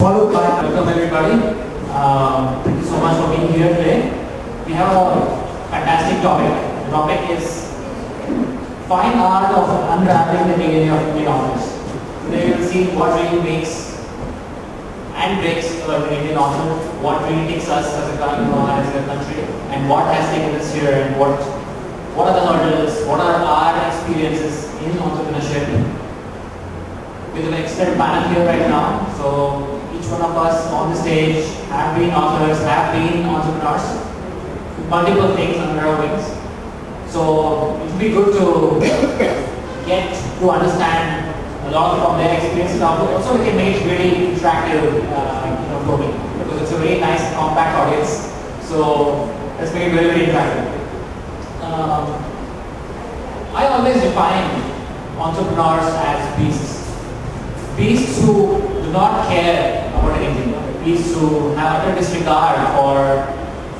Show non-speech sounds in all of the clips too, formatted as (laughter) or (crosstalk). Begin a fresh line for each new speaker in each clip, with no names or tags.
By welcome everybody. Um, thank you so much for being here today. We have a fantastic topic. The topic is fine art of unraveling the DNA of Indian authors. Today we will see what really makes and breaks an Indian author, what really takes us a, as a country, and what has taken us here, and what what are the hurdles, what are our experiences in entrepreneurship, we have an extended panel here right now. So each one of us on the stage have been authors, have been entrepreneurs, multiple things under our wings. So it would be good to get to understand a lot from their experiences. Also, we can make it really interactive, uh, you know, for me because it's a very nice compact audience. So let's make it very, very interactive. Um, I always define entrepreneurs as beasts beasts who do not care about anything, beasts who have utter disregard for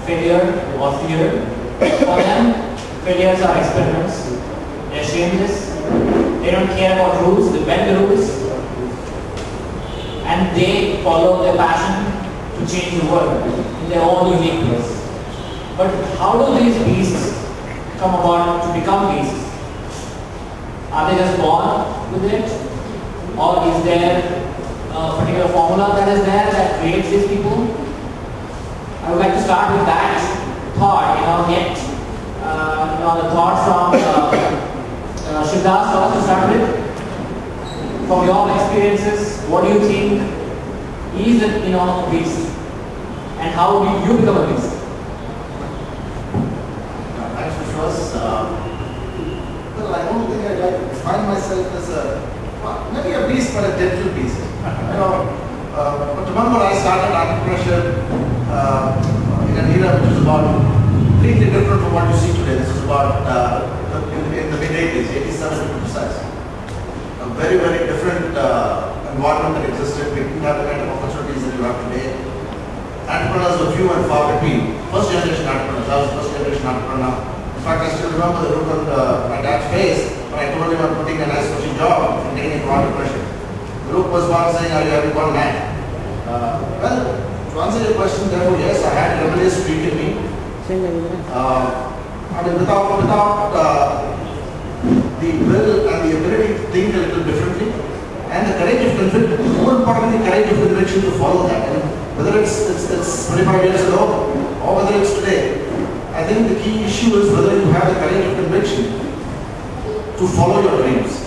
failure or fear. For them, failures are experiments. They're shameless. They don't care about rules. They bend the rules, and they follow their passion to change the world in their own unique ways. But how do these beasts come about to become beasts? Are they just born with it? Or is there a particular formula that is there that creates these people? I would like to start with that thought, you know, get uh, you know, the thought from uh, uh, Sivadas to start with. From your experiences, what do you think is a you know, a beast? And how do you become a beast?
Uh, Thanks, Vishwas. Uh, Well, I don't think I'd like define myself as a, well, maybe a beast, but a gentle beast. You know, uh, but remember I started entrepreneurship uh, in an era which was about completely different from what you see today. This is about uh, in, the mid 80s, 87 to be precise. A very, very different uh, environment that existed. We didn't have the kind of opportunities that you have today. Entrepreneurs were few and far between. First generation entrepreneurs. I was first generation entrepreneur. In fact, I still remember the look on the, my dad's face when I told him I'm putting a nice coaching job and getting into entrepreneurship. Look was one saying, are you having one man? Uh, well, to answer your question, therefore, yes, I had rebellious streak in me. Uh, I mean, without, without uh, the will and the ability to think a little differently, and the courage of conviction, more importantly, courage of conviction to follow that. And whether it's, it's, it's 25 years ago or whether it's today, I think the key issue is whether you have the courage of conviction to follow your dreams.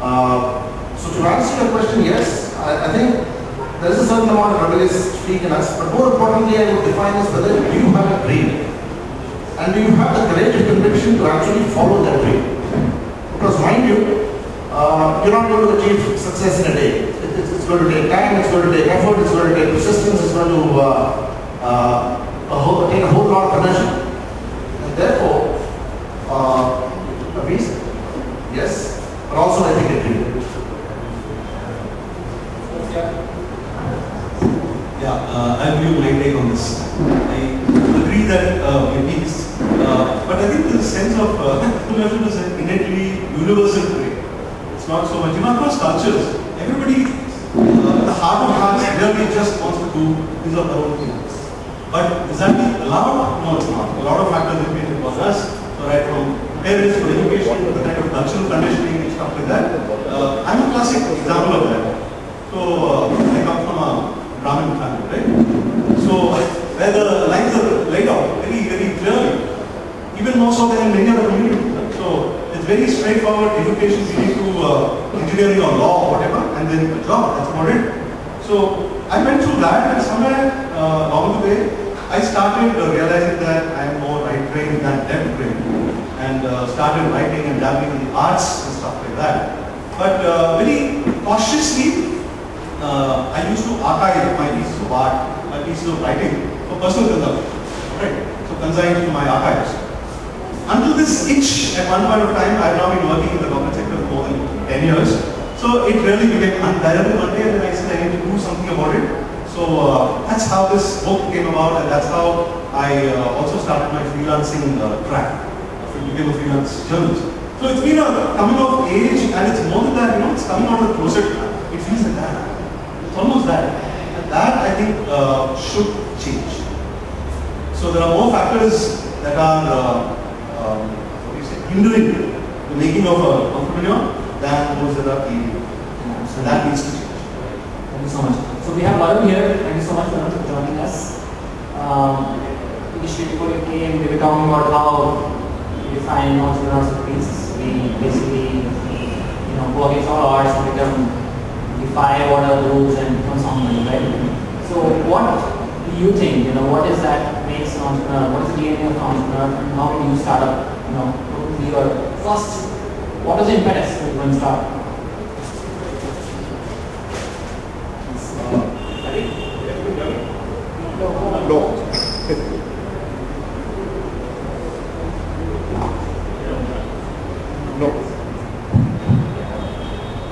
Uh, so to answer your question, yes, I, I think there is a certain amount of rebellious streak in us, but more importantly, I would define as whether you have a dream. And you have the courage of conviction to actually follow that dream? Because mind you, uh, you're not going to achieve success in a day. It, it's, it's going to take time, it's going to take effort, it's going to take persistence, it's going to uh, uh, a whole, take a whole lot of energy. And therefore, uh, a beast, yes, but also I think a dream.
Yeah, uh, I'll give you my take on this. I agree that uh, it is, uh, but I think the sense of uh, (laughs) entrepreneurship is innately universal. It's not so much, you know, across cultures, everybody, uh, the heart of hearts, really just wants to do his or her own thing. But is that allowed? No, it's not. A lot of factors that create upon us, right from parents to education the kind of cultural conditioning and stuff like that. Uh, I'm a classic example of that. So uh, I come from a Brahmin family, right? So where the lines are laid out very, very clearly, even more so than in many other communities. So it's very straightforward education leading to uh, engineering or law or whatever, and then a job. That's about it. So I went through that, and somewhere uh, along the way, I started uh, realizing that I am more right brain than left brain, and uh, started writing and dabbling in the arts and stuff like that. But uh, very cautiously, uh, I used to archive my pieces of art, my pieces of writing for personal consumption. Right? So consigned to my archives. Until this itch at one point of time, I have now been working in the government sector for more than 10 years. So it really became unbearable one day and I said I need to do something about it. So uh, that's how this book came about and that's how I uh, also started my freelancing uh, track. Became a freelance journalist. So it's been a coming of age and it's more than that, you know, it's coming out of the closet. It feels like that. It's almost that. I think uh, should change. So there are more factors that are uh, um, what you say, hindering the making of an entrepreneur than those that are aiding. So that needs to change.
Thank you so much. So we have Varun here. Thank you so much, Varun, for joining us. Um, initially, before you came, we were talking about how we find entrepreneurship peace. We basically, you know, against all odds and become, are the rules and someone, right? So what do you think, you know, what is that makes an entrepreneur? What is the DNA of an entrepreneur? And how do you start up, you know, your first, what is the impetus to even start?
No. no.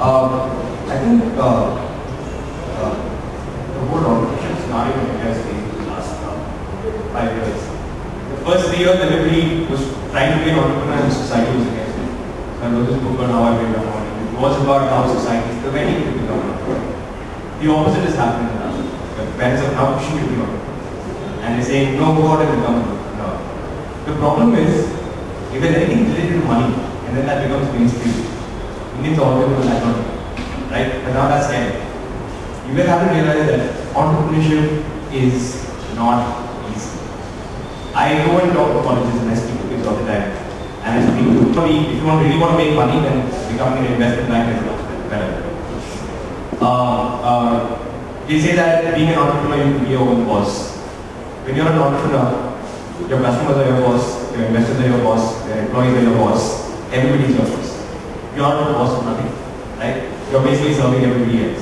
Um, I think uh, uh, the whole organization scenario in India has changed in the last uh, five years. The first three years, everybody was trying to be an entrepreneur and society was against it. So I wrote this book on how I made my money. It was about how society is preventing you to become an entrepreneur. The opposite is happening now. The parents are now pushing you to become an entrepreneur. And they're saying, no, go out and become an entrepreneur. The problem is, if there's anything related to money, and then that becomes mainstream, Indians are always going to latch on to it, right? But now that's scary. You will have to realize that entrepreneurship is not easy. I go and talk to colleges and I speak to kids all the time. And I speak to if you want, really want to make money, then becoming an investment banker is better. Uh, uh, they say that being an entrepreneur, you can be your own boss. When you're an entrepreneur, your customers are your boss, your investors are your boss, your employees are your boss, everybody's your boss. You're not the boss of nothing, right? You're basically serving everybody else.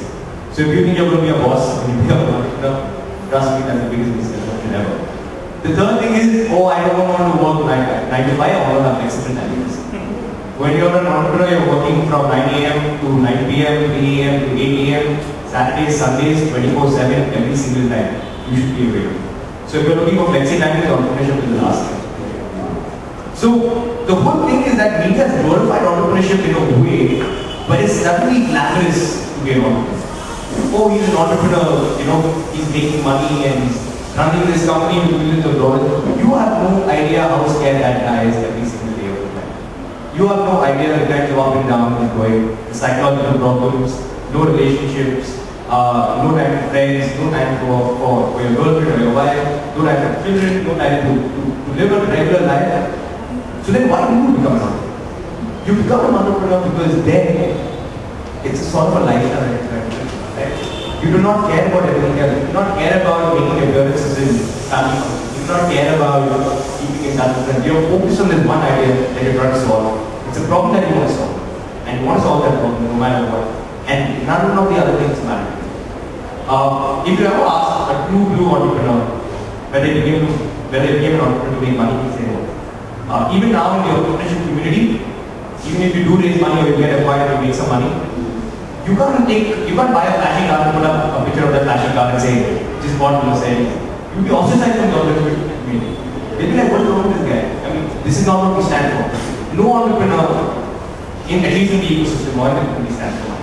So if you think you're going to be a boss (laughs) you become an entrepreneur, trust me, that's the biggest misconception ever. The third thing is, oh, I don't want to work 9, 9 to 5, I want to have flexible timings. When you're an entrepreneur, you're working from 9 a.m. to 9 p.m., 3 a.m. to 8 a.m., Saturdays, Sundays, 24-7, every single time. You should be available. So if you're looking for flexi time, entrepreneurship is the last. So the whole thing is that media has glorified entrepreneurship in a way, but it's suddenly glamorous to be an entrepreneur. Oh, he's an entrepreneur, you know, he's making money and he's running this company with millions of dollars. You have no idea how scared that guy is every single day of the time. You have no idea the guy go up and down and going, the psychological problems, no relationships, no time for friends, no time for, for, for your girlfriend or your wife, no time for children, no time to, to, to live a regular life. So then why do you become an entrepreneur? You become an entrepreneur because then it's a sort of a lifestyle right? You do not care about everything else. You do not care about making appearances in family. You do not care about keeping in touch with. You're focused on this one idea that you're trying to solve. It's a problem that you want to solve. And you want to solve that problem no matter what. And none of the other things matter. Uh, if you ever ask a true blue entrepreneur whether they became, whether they became an entrepreneur to make money, he say no. Uh, even now in the entrepreneurship community, even if you do raise money or you get acquired to make some money, you can't take, you can't buy a flashing car and put up a picture of that flashing car and say, just bought for sale. You'll be ostracized from the entrepreneurship community. They'll be like, what's wrong with this guy? I mean, this is not what we stand for. No entrepreneur, in, at least in the ecosystem, or in the stand for.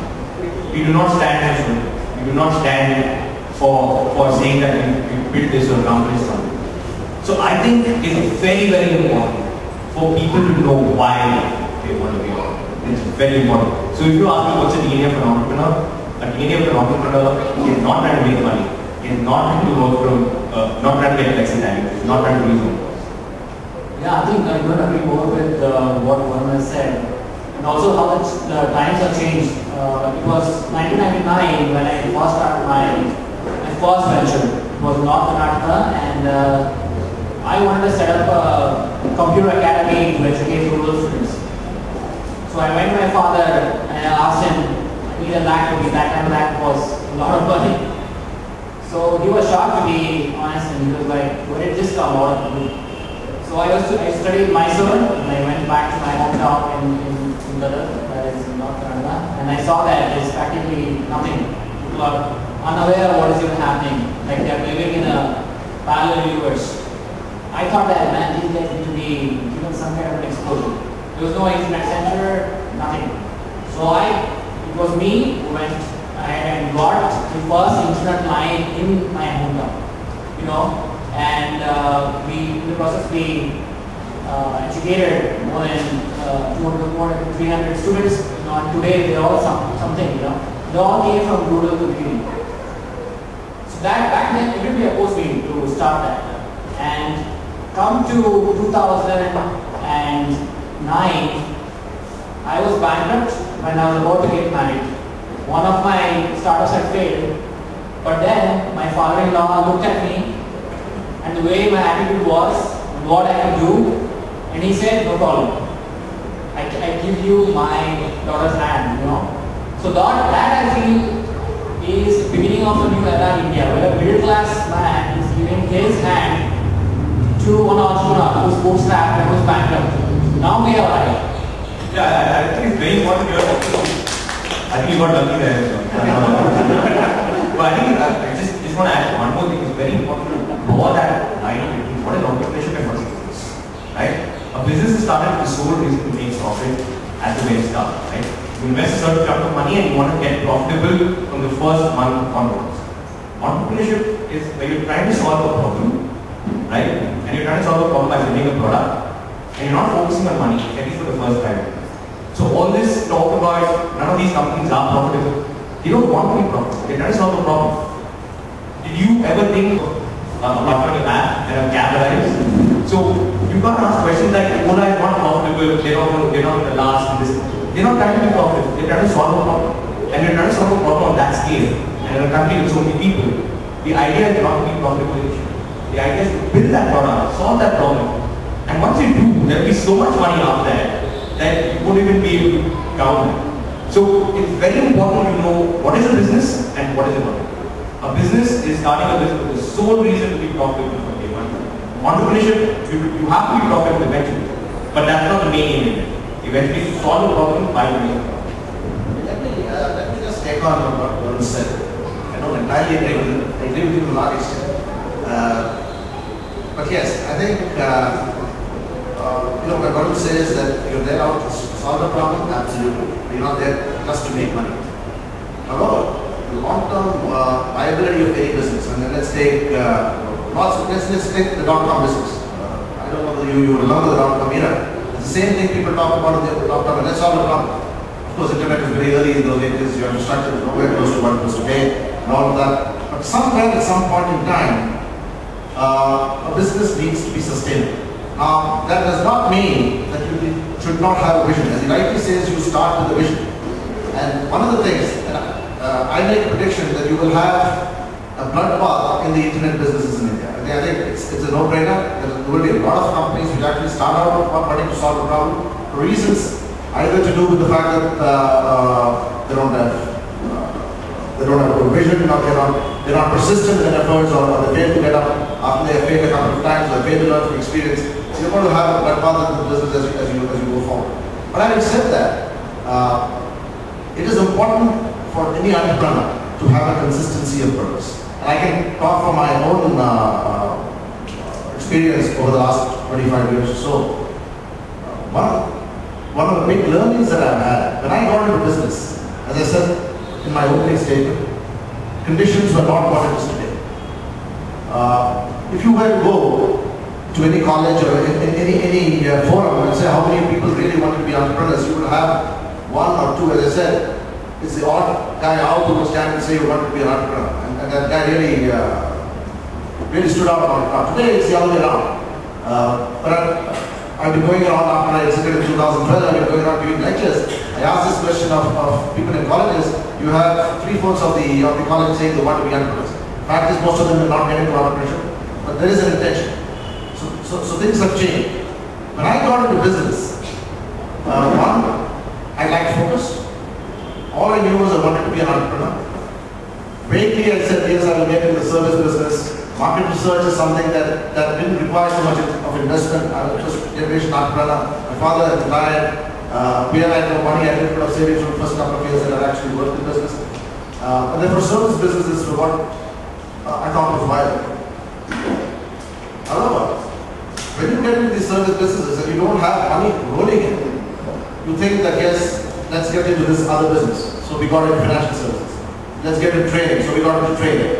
We do not stand for. We do not stand for, for saying that we, we built this or accomplished something. So I think it's very, very important for people to know why they want to be on. It's very important. So if you ask me what's the DNA of an entrepreneur, a DNA of an entrepreneur is not trying to make money, is not trying to work from, uh, not trying to get flexi time, is not trying to do
Yeah, I think I couldn't agree more with uh, what Varun has said. And also how the, the times have changed. Uh, it was 1999 when I first venture. Was North Karnataka and uh, I wanted to set up a computer academy to educate rural students. So I went to my father and I asked him, I need a lakh rupees. That time lakh was a lot of money. So he was shocked to be honest and he was like, where did this come out of? So I was I studied Mysore and I went back to my hometown in, in, in that is in North Karnataka, and I saw that there's practically nothing. People are unaware of what is even happening, like they're living in a parallel universe. I thought that man, these guys need to be given some kind of an exposure. There was no internet center, nothing. So I, it was me who went, and got the first internet line in my hometown. You know, and uh, we in the process we uh, educated more than uh, 200, more than 300 students. You know, and today they're all some, something. You know, they all came from rural community. That back then everybody opposed me to start that. And come to 2009, I was bankrupt when I was about to get married. One of my startups had failed, but then my father-in-law looked at me and the way my attitude was, what I could do, and he said, no problem. I, I give you my daughter's hand, you know. So that, that I feel is the beginning of a new era in India, where a middle class man is giving his hand to an entrepreneur who's bootstrapped and who's bankrupt. Now we are.
Yeah, I, think it's very important. I think you got lucky there. but I think uh, I just, just want to add one more thing. It's very important to draw that line between what is entrepreneurship and what is business. Right? A business is started with the sole reason to make profit at the very start. Right? You invest a certain amount of money and you want to get profitable from the first month onwards. Entrepreneurship is where you're trying to solve a problem, right? And you're trying to solve a problem by building a product, and you're not focusing on money, at least for the first time. So all this talk about none of these companies are profitable. They don't want to be profitable. They're trying to solve a problem. Did you ever think uh, apart from the app and a cab? So you can't ask questions like Ola is not profitable, they're not they're not the last in this. They're not trying to be profitable, they're trying to solve a problem. And they're trying to solve a problem on that scale. And in a country with so many people, the idea is not to be initially. The idea is to build that product, solve that problem. And once you do, there'll be so much money out there that you won't even be able to count it. So it's very important to know what is a business and what is a product. A business is starting a business with the sole reason to be profitable from day one. Entrepreneurship, you, you have to be profitable eventually, but that's not the main aim in it. Eventually, solve a problem by doing.
Let me, uh, let me just take on what Varun said. I don't entirely agree with. I agree with to a large extent. Uh, but yes, I think, uh, uh, you know, when Varun says that you're there out to solve the problem, absolutely. You're not there just to make money. However, the long-term uh, viability of any business, and then let's take, uh, lots of, let's, let's take the dot-com business. I don't know whether you, you remember the dot-com era. Same thing people talk about in the and let's solve the problem. Of course, internet was very early in those days. Your infrastructure was nowhere close to what it was today, and all of that. But somewhere at some point in time, uh, a business needs to be sustainable. Now, that does not mean that you should not have a vision. As he rightly says, you start with a vision. And one of the things, and uh, I make a prediction that you will have a bloodbath in the internet businesses in India. Think, I it's, it's a no-brainer. There will be a lot of companies which actually start out wanting to solve a problem for reasons either to do with the fact that uh, uh, they don't have uh, they don't have a vision, or they're not they're not persistent in their efforts, or, or they fail to get up after they have failed a couple of times, or they fail to learn from experience. So you're going to have a bloodbath in the business as you, as you, as you go forward. But having said that, uh, it is important for any entrepreneur to have a consistency of purpose. I can talk from my own uh, uh, experience over the last 25 years or so. Uh, one, one of the big learnings that I've had, when I got into business, as I said in my opening statement, conditions were not what it is today. Uh, if you were to go to any college or in any, any uh, forum and say how many people really want to be entrepreneurs, you would have one or two, as I said, it's the odd guy out who will stand and say you want to be an entrepreneur. And, and that guy really, uh, really stood out on crowd. Today it's the other way around. Uh, but I've, I've been going around after I exited in 2012, I've been going around giving lectures. I asked this question of, of people in colleges. You have three-fourths of the, of the college saying they want to be entrepreneurs. Fact is most of them will not get into entrepreneurship, but there is an intention. So, so, so things have changed. When I got into business, uh, one, I lacked focus. All I knew was I wanted to be an entrepreneur. Vaguely I said, yes, I will get into the service business. Market research is something that, that didn't require so much of investment. I was just generation entrepreneur. My father had retired. Uh, we had no money. I didn't put up savings for the first couple of years that I actually worked in business. Uh, and therefore service businesses were what uh, I thought was viable. However, when you get into these service businesses and you don't have money rolling in, you think that yes, let's get into this other business. So we got into financial services. let's get into training. So we got into training.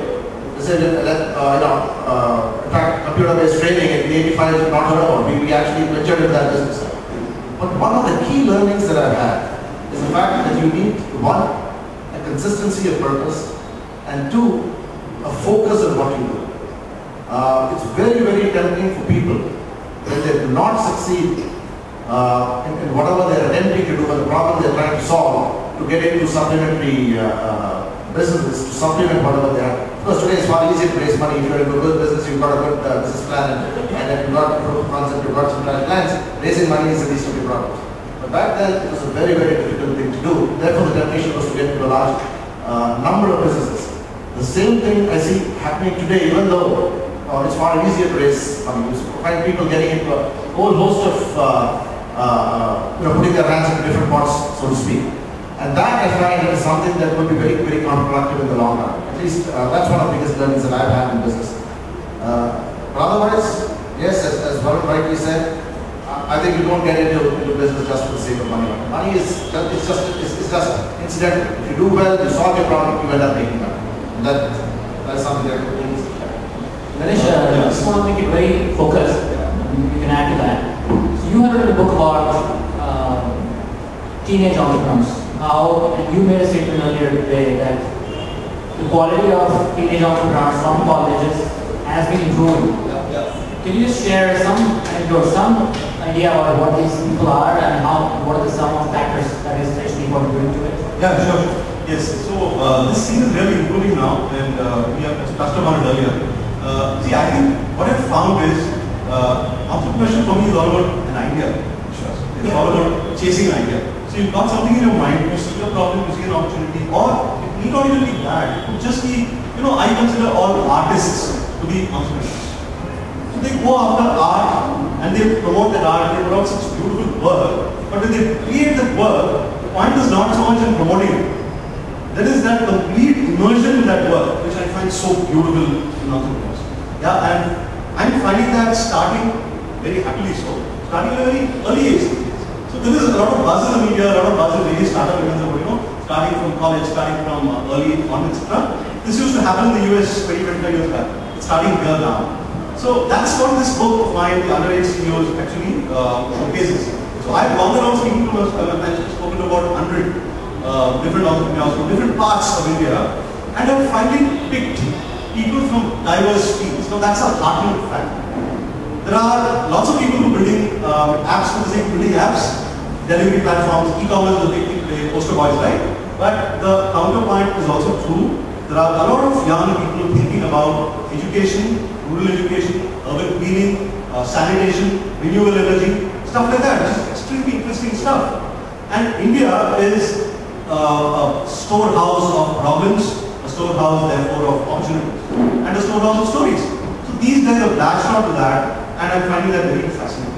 They said, uh, you know, uh, in fact, computer-based training in the 85 is not heard. We, we actually ventured into that business. But one of the key learnings that I've had is the fact that you need, one, a consistency of purpose, and two, a focus on what you do. Uh, it's very, very tempting for people when they do not succeed uh, in, in whatever they're attempting to do or the problem they're trying to solve to get into supplementary uh, uh, businesses to supplement whatever they are. Because today it's far easier to raise money. If you're into a good business, you've got a good uh, business plan and, and then you've got proof of concept, you've got some plans. Raising money is a least problem. But back then, it was a very, very difficult thing to do. Therefore, the temptation was to get into a large uh, number of businesses. The same thing I see happening today, even though uh, it's far easier to raise money. You find people getting into a whole host of, uh, uh, you know, putting their hands in different pots, so to speak. And that I find is something that would be very, very counterproductive in the long run. At least uh, that's one of the biggest learnings that I've had in business. Uh, but otherwise, yes, as, as Varun rightly said, I think you don't get into, into business just for the sake of money. Money is just, it's just, it's, it's just incidental. If you do well, you solve your problem, you end up making money. That, that's something that is
Ganesh, uh, I just want to make it very focused. You can add to that. You have written a book about uh, teenage entrepreneurs. How, and you made a statement earlier today that the quality of teenage entrepreneurs from colleges has been improving. Can you just share some anecdote, some idea about what these people are and how, what are the some of the factors that is actually contributing to it?
Yeah, sure. Yes. So uh, this scene is really improving now, and uh, we have touched upon it earlier. Uh, see, I think what I've found is uh, entrepreneurship for me is all about an idea. It's all about chasing an idea. So you've got something in your mind, you see a problem, you see an opportunity, or it need not even be that. It could just be, you know, I consider all artists to be entrepreneurs. So they go after art and they promote that art, they put out such beautiful work, but when they create that work, the point is not so much in promoting it. There is that complete immersion in that work, which I find so beautiful in entrepreneurs. Yeah, and I'm finding that starting very happily so, starting at a very early age. So there is a lot of buzz in the media, a lot of buzz in various startup events you know, starting from college, starting from uh, early on, etc. This used to happen in the US 20, 25 years back. It's starting here now. So that's what this book of mine, The Underage CEOs, actually uh, showcases. So I've gone around speaking to, uh, I've spoken to about 100 uh, different entrepreneurs from different parts of India, and I'm finally picked people from diverse fields. Now that's a heartening fact. There are lots of people who are building uh, apps for the sake building apps, delivery platforms, e-commerce is a big thing poster boys, right? But the counterpoint is also true. There are a lot of young people thinking about education, rural education, urban cleaning, uh, sanitation, renewable energy, stuff like that. This is extremely interesting stuff. And India is uh, a storehouse of problems, a storehouse therefore of opportunities, and a storehouse of stories. So these guys have latched onto that, and I'm finding that very fascinating.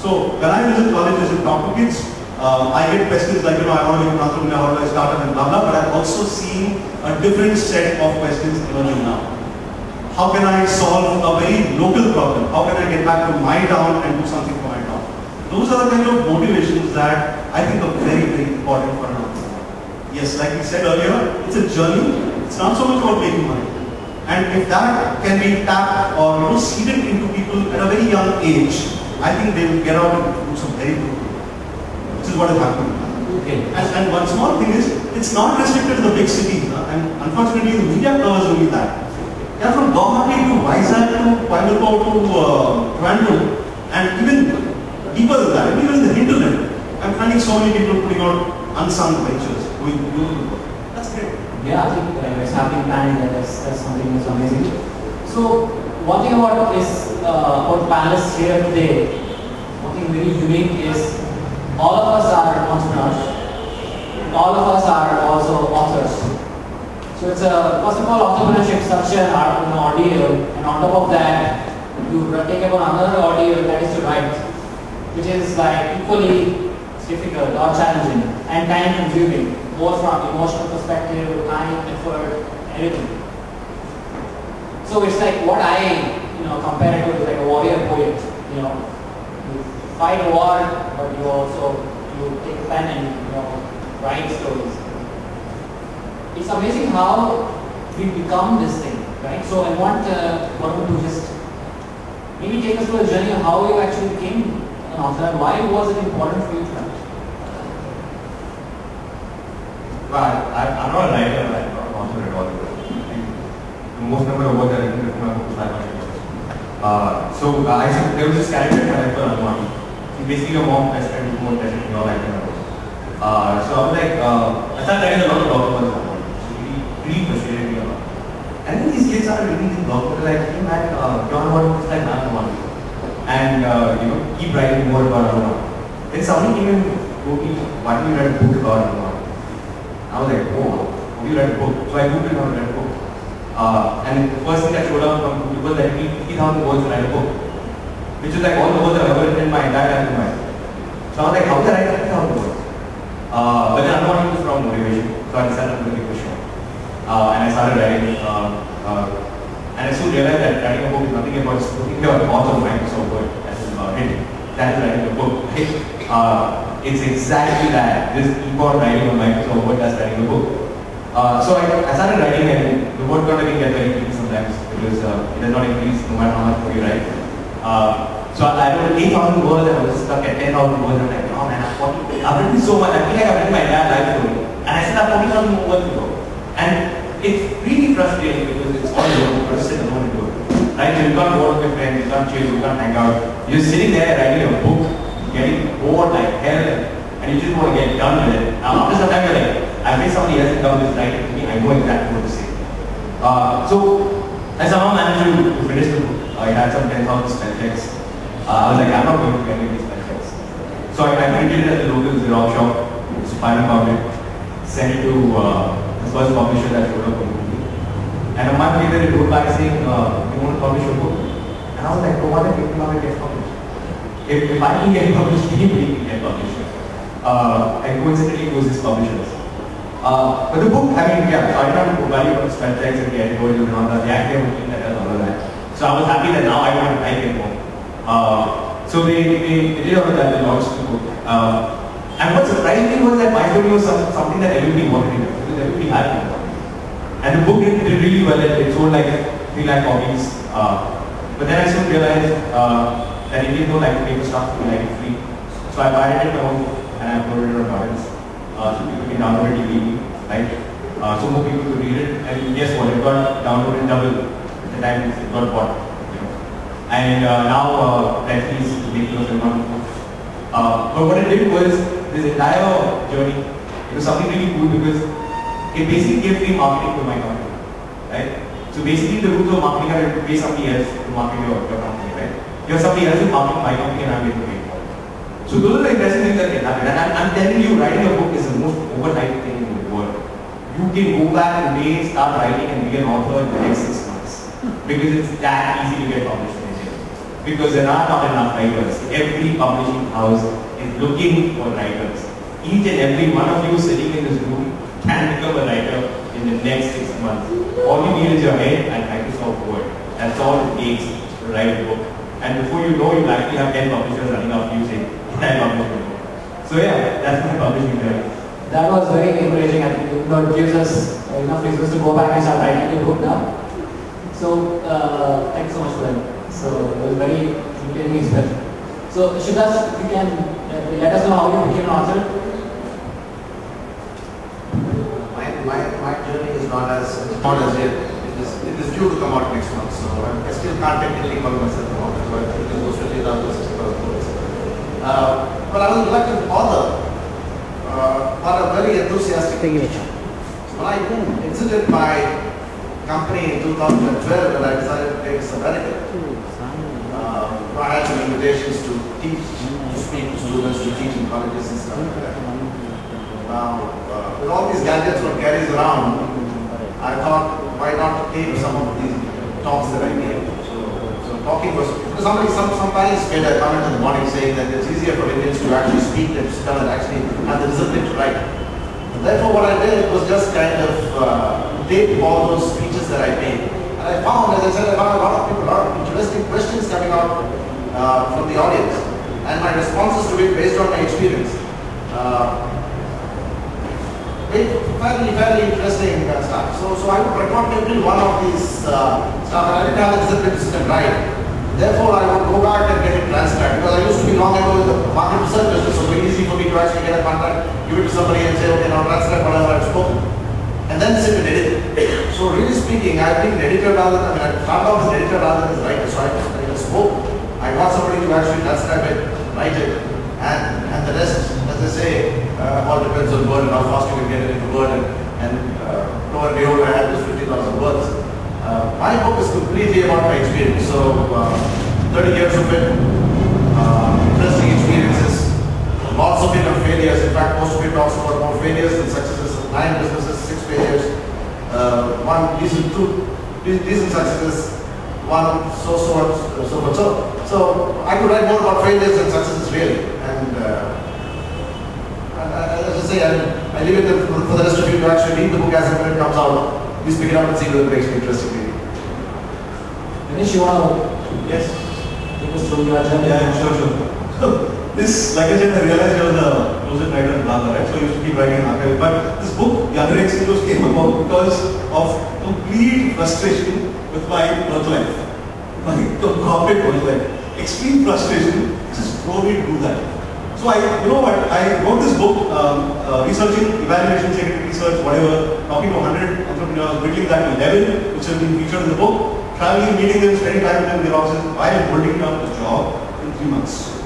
So when I visit colleges and talk to kids, um, I get questions like, you know, I want to an entrepreneur, how I start and blah blah, but I'm also seeing a different set of questions emerging now. How can I solve a very local problem? How can I get back to my town and do something for my town? Those are the kind of motivations that I think are very, very important for an entrepreneur. Yes, like we said earlier, it's a journey. It's not so much about making money. And if that can be tapped or you know, seeded into people at a very young age, I think they will get out and do some very good work. Which is what is happening.
Okay.
And, and one small thing is, it's not restricted to the big cities. huh? And unfortunately, the media covers only that. Yeah, from Guwahati to Vizag to Coimbatore to uh, Trivandrum, and even deeper than that, even in the hinterland, I'm finding so many people putting out unsung ventures, doing beautiful work.
Yeah, I think uh, it's happening planning that that's, that's something that's amazing. So one thing about this uh, about panelists here today, one thing very unique is all of us are entrepreneurs. All of us are also authors. So it's a first of all entrepreneurship such an art, an ordeal, and on top of that, you take up another ordeal that is to write, which is like equally difficult or challenging and time consuming, both from emotional perspective, time, effort, everything. So it's like what I, you know, compare it to is like a warrior poet, you know. You fight a war, but you also, you take a pen and, you know, write stories. it's amazing how we become this thing, right? So I want uh, to just maybe take us through a journey of how you actually became an author and why was it important for you to write?
Well, I, I'm not a writer, I'm not an author at all. The most number of words I've written in is 500 words. Uh, so uh, I there was this character character Anu Aunty. He's basically a mom best friend who won't test me all acting about. Uh, so I was like, uh, I started writing a lot of about it. So really, really frustrated me a lot. And then these kids started reading these blog posts like, hey man, uh, Anu Aunty is like Anu Aunty. And uh, you know, keep writing more about Anu Aunty. Then somebody came and told me, why don't you write a book about Anu Aunty? I was like, oh, you read a book? So I googled how to write a book. Uh, and the first thing that showed up from Google was that you need 50,000 words to write a book. Which is like all the words I've ever written in my entire life. So I was like, how can I write 50,000 words? Uh, but then I wanted to from motivation. So I decided to a. Uh, and I started writing. Uh, uh, and I soon realized that writing a book is nothing about just putting your thoughts on Microsoft Word as is about it. That is writing a book. It's exactly that. This keyboard writing on Microsoft Word as writing a book. Uh, so I, I started writing and the word count again get very tricky sometimes because uh, it does not increase no matter how much you write. Uh, so I, I wrote 8,000 words and I was stuck at 10,000 words. And I'm like, oh man, I've, 40, I've written so much. I feel like I've written my entire life. And I still have 40,000 more words to go. And it's really frustrating because it's all alone. Sit alone and do it. Right? You can't out with your friends, you can't chill, you can't hang out. You're sitting there writing a book, getting bored like hell, and you just want to get done with it. Now, after some time, you're like, I wish somebody else had come this writing to me, I know exactly what to say. Uh, so, I somehow managed to, finish the book. I had some 10,000 spell checks. Uh, I was like, I'm not going to get any spell checks. So I, I printed it at the local Xerox shop, Spinal Public, sent it to uh, the first publisher that showed up. And a month later, it wrote back saying, uh, you want to publish your book? And I was like, oh, what if it will get published? If, if I can get published, anybody can get published. Uh, and coincidentally, it was this publisher's. Uh, but the book, I mean, yeah, I worry about the spell checks and the editorials and all that, the routine that does all of that. So I was happy that now I don't have to type anymore. Uh, so they, they, they did all of that, they launched the book. Uh, and what surprised me was that my story was some, something that everybody wanted to do, because everybody had it. And the book did, did really well, it, it sold like 3 lakh copies. Uh, but then I soon realized uh, that don't like for stuff, like free. So I pirated it own book and I uploaded it on torrents. Uh, so people can download it illegally, right? Uh, so more people could read it, and guess what? It got downloaded double at the time it got bought. And uh, now uh, Netflix is making a film on. Uh, but what it did was this entire journey. It was something really cool because it basically gave free marketing to my company, right? So basically, the rules of marketing are to pay somebody else to market your, your company, right? You have somebody else who's marketing my company, and I'm getting for it. So those are the interesting things that can happen. And I'm, I'm telling you, writing a book is the most overnight thing in the world. You can go back today, start writing, and be an author in the next six months because it's that easy to get published in India. Because there are not enough writers. Every publishing house is looking for writers. Each and every one of you sitting in this room can become a writer in the next six months. All you need is your head and Microsoft Word. That's all it takes to write a book. And before you know, you'll actually have 10 publishers running after you saying, I publish a book. So yeah, that's my publishing journey.
That was very encouraging. I think it gives us enough reasons to go back and start writing a book now. So uh, thank you so much for that. So it was very encouraging as well. So Sivadas, if you can uh, let us know how you became an author.
My, my, my journey is not as not as yet. It is, due to come out next month, so I, still can't technically call myself an author, so I think it goes to the other uh, But I was a reluctant author, uh, but a very enthusiastic teacher. So when I exited my company in 2012, and I decided to take a sabbatical, uh, I had some invitations to teach, to speak to students, to teach in colleges and stuff like that. Now, uh, with all these gadgets one carries around, I thought, why not tape some of these talks that I gave? So, so talking was, because somebody, some, some parents made a comment in the morning saying that it's easier for Indians to actually speak than to spell and actually have the discipline to write. And therefore, what I did was just kind of uh, tape all those speeches that I made. And I found, as I said, I found a lot of people, a lot of interesting questions coming out uh, from the audience. And my responses to it based on my experience. Uh, very, fairly, fairly interesting uh, stuff. So, so I would record every one of these uh, stuff, I didn't have the discipline and write. Therefore, I would go back and get it transcribed because I used to be long ago in the market research business, so very easy for me to actually get a contract, give it to somebody and say, okay, now transcribe whatever I've spoken. And then sit and edit. So really speaking, I think editor rather than, I mean, I started off as editor rather than as writer, so I, I just spoke. I got somebody to actually transcribe it, write it, and, and the rest, all depends on Word and how fast you can get it into Word. And, and uh, and behold, I had this 50,000 words. Uh, my book is completely about my experience. So, uh, 30 years of it, uh, interesting experiences, lots of it are failures. In fact, most of it talks about more failures than successes. Nine businesses, six failures, uh, one decent, two de- decent successes, one so so so so and so. So I could write more about failures than successes really. And uh, say, I, I leave it for for the rest of you to actually read the book as and when it comes out. Please pick it up and see whether it makes me interesting reading.
Dinesh, you want to?
Yes.
to take us through your journey?
Yeah, sure, sure. So (laughs) this, like I said, I realized I was a closet writer in Dhaka, right? So I used to keep writing in archive. But this book, The Underage CEOs, came about because of complete frustration with my work life. My corporate work life. Extreme frustration, just drove me to do that. So I, you know what, I wrote this book, um, uh, researching evaluation, security research, whatever, talking to 100 entrepreneurs, whittling that to 11, which have been featured in the book, traveling, meeting them, spending time with them in their offices, while holding down the job in three months.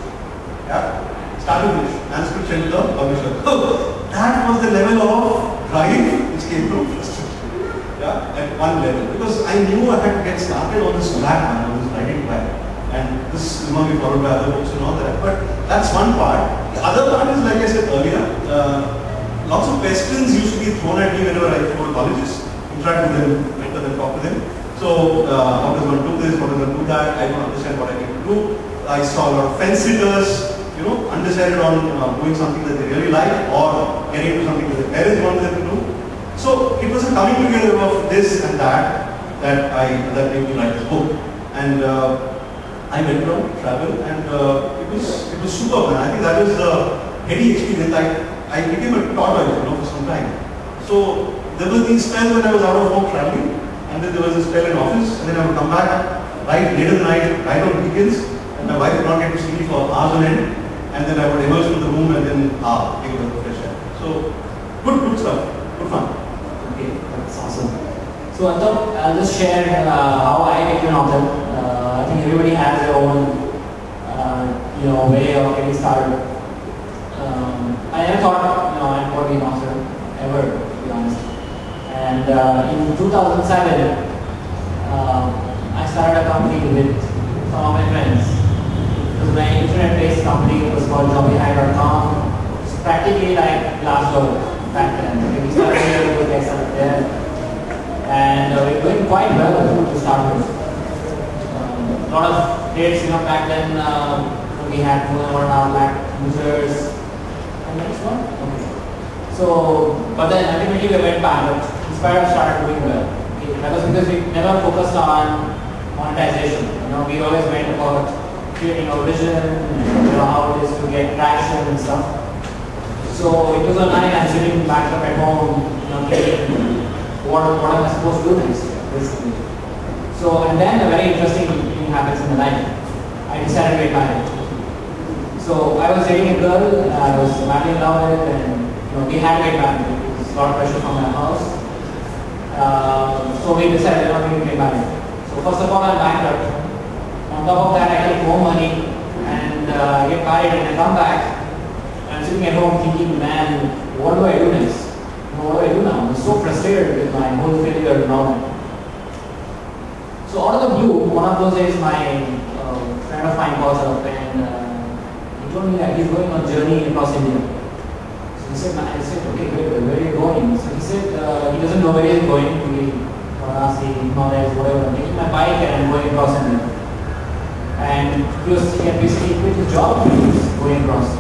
Yeah. Started with transcription to the publisher. (laughs) that was the level of drive which came from frustration. Yeah, at one level. Because I knew I had to get started on this man, on this writing track. And this will be followed by other books and all that. But that's one part. The other part is, like I said earlier, uh, lots of questions used to be thrown at me whenever I go to colleges, interact with them, mentor them, talk to them. So, uh, how does one do this? How does one do that? I don't understand what I need to do. I saw a lot of fence sitters, you know, undecided on uh, doing something that they really like or getting into something that their parents want them to do. So it was a coming together of this and that that I that made me write this book. And uh, I went around, traveled, and uh, it was it was superb. And I think that was the heady experience. I I became a tortoise, you know, for some time. So there were these spells when I was out of home traveling, and then there was a spell in office, and then I would come back, write late in the night, right on weekends, and my wife would not get to see me for hours on end, and then I would emerge from the room and then ah, take a fresh air. So good, good stuff, good fun.
Okay, that's awesome. So I thought I'll just share uh, how I became an author. Uh, think everybody has their own, uh, you know, way of getting started. Um, I never thought, you know, I'd want to be an author ever, to be honest. And uh, in 2007, um, I started a company with some of my friends. It was my internet-based company. It was called jobbyhire.com. It's practically like Glassdoor back then. We started here, we started there, and uh, we're doing quite well to start with. Lot of hits, you know, back then um, we had more and half lakh users. And next one? Okay. So, but then ultimately we went bankrupt. Inspire started doing well. Okay. That was because we never focused on monetization. You know, we always went about creating our vision, you know, how it is to get traction and stuff. So it was a night I'm sitting back up at home, you know, what, what am I supposed to do next year, basically. So, and then a very interesting thing happens in the night. I decided to get married. So I was dating a girl, I was madly in love with it, and you know, we had to get married. It was a lot of pressure from my house. Uh, so we decided, we will get married. So first of all, I'm bankrupt. On top of that, I get more money and uh, get married and I come back. I'm sitting at home thinking, man, what do I do next? What do I do now? I'm so frustrated with my whole failure and. So out of the blue, one of those days, my uh, friend of mine calls up and uh, he told me that he's going on a journey across India. So he said, I said, okay, great, where are you going? So he said, uh, he doesn't know where he's going to Varanasi, whatever. I'm taking my bike and I'm going across India. And he was, he had basically quit his job, he was going across.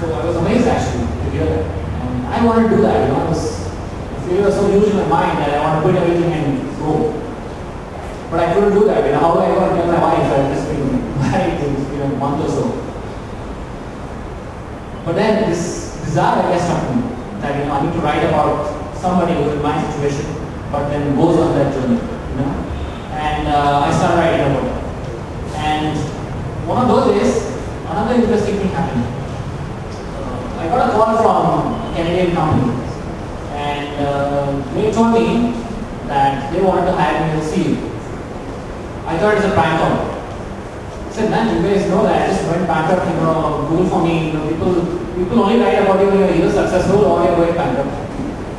So I was amazed actually to hear that. And I wanted to do that, you know, it was, the was so huge in my mind that I want to quit everything and go. But I couldn't do that, (laughs) you know, how I ever tell my wife I just been married in you know, a month or so. But then this bizarre idea struck me that you know I need to write about somebody who's in my situation, but then goes on that journey, you know. And uh, I started writing about it. And one of those days, another interesting thing happened. Uh, I got a call from a Canadian company, and uh, they told me that they wanted to hire. I thought it's a man, you guys know that I just went bankrupt, you know, Google for me, you know, people people only write about you when you're either successful or you're going bankrupt.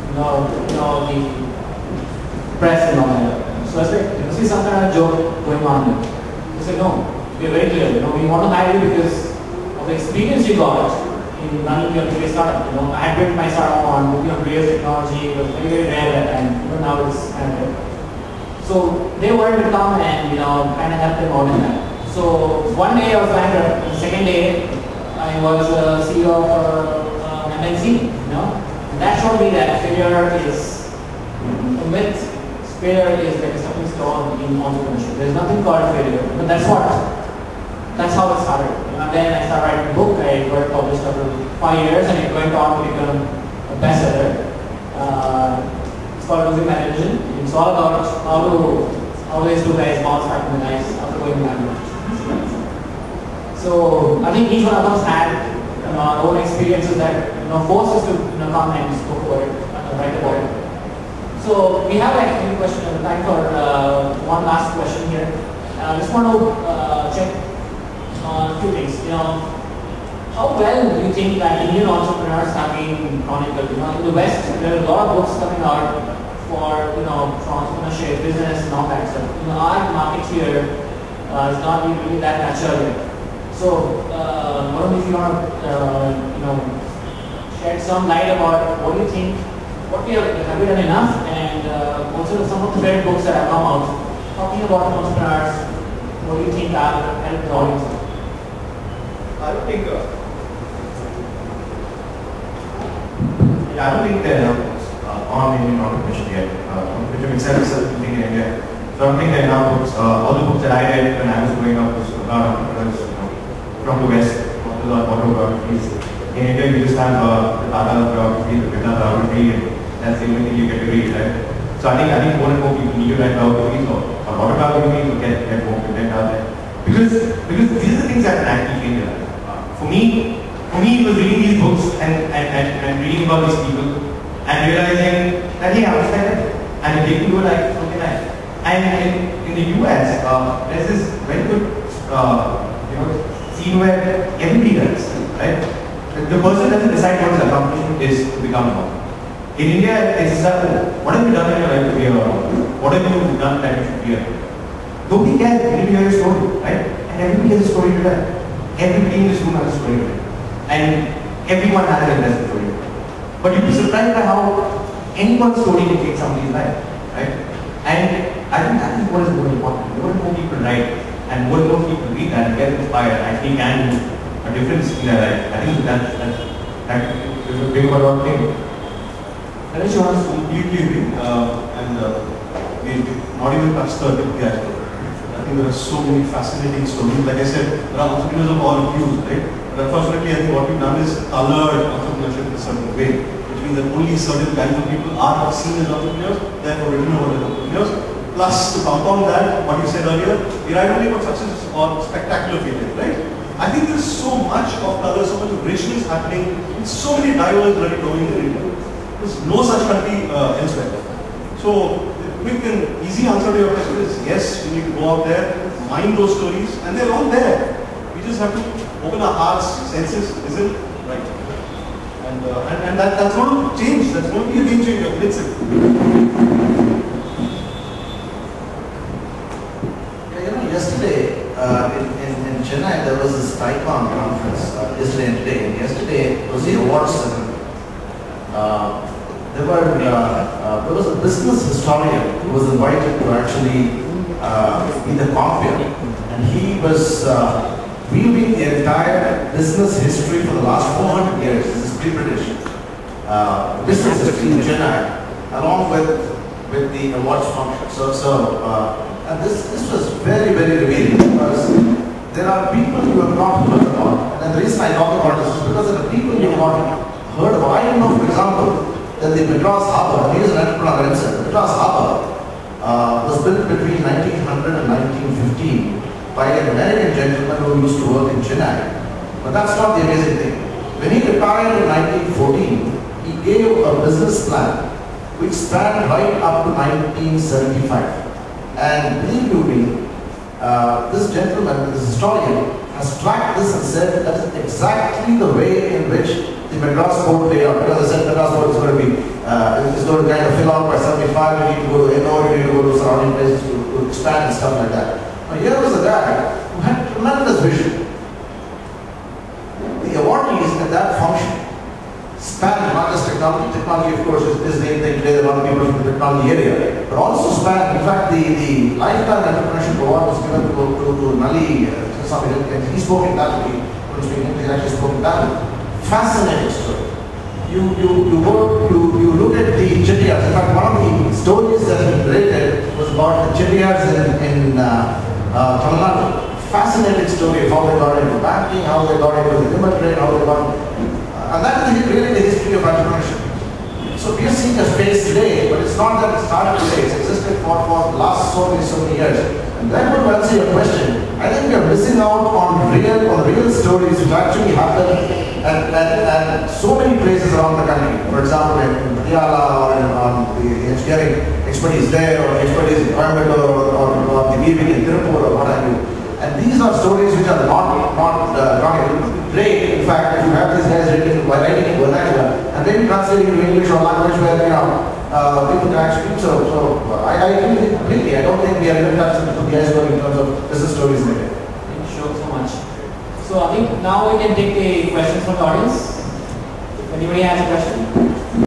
You know, you know, the press and all that. So I said, you see some kind of joke going on. He said, no, we're very clear, you know, we want to hire you because of the experience you got in running your previous startup. You know, I had built my startup on working on previous technology, it was very, very rare at that time. You know, now it's kind of. So they wanted to come and you know kind of help them out in that. So one day I was bankrupt, the second day I was uh, CEO of uh, MNC, you know. And that showed me that failure is a myth. Failure is like a stepping stone in entrepreneurship. There's nothing called failure, but that's what. That's how it started. And then I started writing a book. I got published after five years, and it went on to become a bestseller. Uh, called Losing My Religion. All about how to how these two guys bounce back from the guys after going bankrupt. So I think each one of us had you know, our own experiences that you know forced us to you know come and talk about it, uh, write about it. So we have like any question time for uh, one last question here. I uh, just want to uh, check on a few things. You know, how well do you think that Indian entrepreneurs have been chronicled? You know, in the West, there are a lot of books coming out for you know entrepreneurship, business, and all that stuff. You know, our market here uh, is not really that natural yet. So, uh, if you want to uh, you know shed some light about what you think, what we have, have we done enough, and uh, also some of the great books that have come out talking about entrepreneurs. What do you think are help the audience?
I don't think. Uh, yeah, I don't think there are uh, on Indian entrepreneurship yet. Uh, entrepreneurship itself is a thing in India. So I don't think there are enough books. Uh, all the books that I read when I was growing up was about entrepreneurs you know, from the West, authors autobiographies. In India, you just have uh, the Tata biography, the Birla biography, and that's the only thing you get to read, right? So I think I think more and more people need to write biographies or, or autobiographies to get, get more content out there. Because because these are the things that can actually change your life. For me, for me, it was reading these books and, and, and, and reading about these people and realizing that hey, I was like that. And they can do like something like And in, in the US, uh, there's this very good uh, you know, scene where everybody does, right? The, person doesn't decide what his accomplishment is to become one. In India, it's that, oh, what have you done in your life to be a What have you done that you should be a Nobody cares. To hear a story, right? And everybody has a story to tell. Everybody in this room has a story to tell. And everyone has an interesting story. But you'd be surprised by how anyone's story can change somebody's life, right? And I think that is what is more important. More and more people write, and more and more people read that and get inspired, actually can do a difference in their life. I think that that that is a big one thing.
Ganesh, you want to completely agree, uh, and uh, we not even touched the tip yet. I think there are so many fascinating stories. Like I said, there are entrepreneurs of all hues, right? But unfortunately, I think what we've done is colored entrepreneurship in a certain way, which means that only certain kinds of people are seen as entrepreneurs, therefore written about as entrepreneurs. Plus, to compound that, what you said earlier, we write only about success or spectacular failure, right? I think there's so much of color, so much richness happening in so many diverse, very growing in India. There's no such country uh, elsewhere. So, the quick and easy answer to your question is yes, we need to go out there, find those stories, and they're all there. We just have to open our hearts, senses, is it? right. And, uh, and, and that, that's going to change, that's going to be a game changer. It's
Yeah, you know, yesterday uh, in, in, in Chennai there was this TiEcon conference, uh, yesterday and today. And yesterday was the awards ceremony. Uh, there were uh, uh, there was a business historian who was invited to actually be the compere, and he was uh, viewing the entire business history for the last 400 years. This is pre-British uh, business history in Chennai, along with with the awards function. So so. Uh, and this, this was very, very revealing because there are people you have not heard about. And the reason I talk about this is because there are people you have not heard of, I don't know, for example, that the Madras Harbour, and he is an entrepreneur himself, Madras Harbour uh, was built between 1900 and 1915 by an American gentleman who used to work in Chennai. But that's not the amazing thing. When he retired in 1914, he gave a business plan which spanned right up to 1975. And believe you me, uh, this gentleman, this historian, has tracked this and said that is exactly the way in which the Madras Port played. Because I said Madras Port is going to be, uh, is going to kind of fill out by 75, you need to go to need to go to surrounding places to, to expand and stuff like that. Now here was a guy who had tremendous vision. The awardees at that function span not just technology, technology of course is, is the thing today, a lot of people from the technology area, but also span, in fact the, the lifetime entrepreneurship award was given to, to, to Nalli, uh, and he spoke in that, English, he actually spoke in that. Fascinating story. You, you, you you, you look at the chettiars, in fact one of the stories that he related was about the chettiars in, in uh, uh. Fascinating story of how they got into banking, how they got into the timber trade, how they got and that is really the history of entrepreneurship. So we are seeing a space today, but it's not that it started today. It's existed for, for the last so many, so many years. And that would answer your question. I think we are missing out on real, on real stories which actually happen at, at, at so many places around the country. For example, in Patiala or in, on the engineering expertise there, or expertise in Coimbatore, or, or, or the weaving in Tirupur, or what have you. And these are stories which are not, not, uh, not to great, in fact, if you have these guys written by writing in vernacular, and then translating into English or language where, you know, uh, people can actually, so, so I, I agree completely. I don't think we are in touch with the iceberg in terms of business stories India.
Thank you so, so much. So I think now we can take the questions from the audience. If anybody has a question?